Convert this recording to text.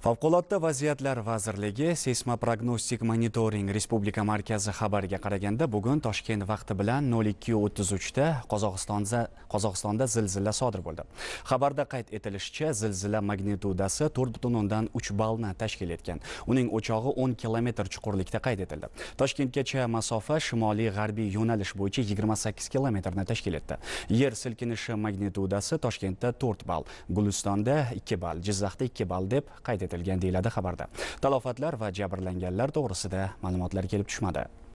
Favqulodda vaziyatlar vazirligi seysmoprognostik monitoring respublika markazi xabariga qaraganda bugun Toshkent vaqti bilan 02:33 da Qozog'istonda Qozog'istonda zilzila sodir bo'ldi. Xabarda qayd etilishicha, zilzila magnitudasi 4.3 ballni tashkil etgan. Uning o'chog'i 10 kilometr chuqurlikda qayd etildi. Toshkentgacha masofa shimoliy g'arbiy yo'nalish bo'yicha 28 kilometrni tashkil etdi. Yer silkinishi magnitudasi Toshkentda 4 ball, Gulistonda 2 ball, Jizzaxda 2 ball deb qayd etilgan deyiladi xabarda. Talofatlar va jabrlanganlar to'g'risida ma'lumotlar kelib tushmadi.